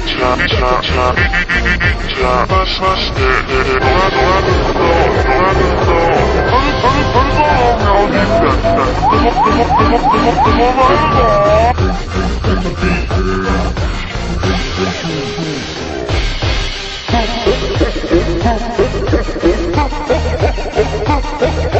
Ha ha ha ha!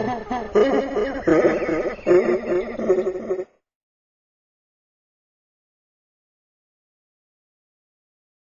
Gracias.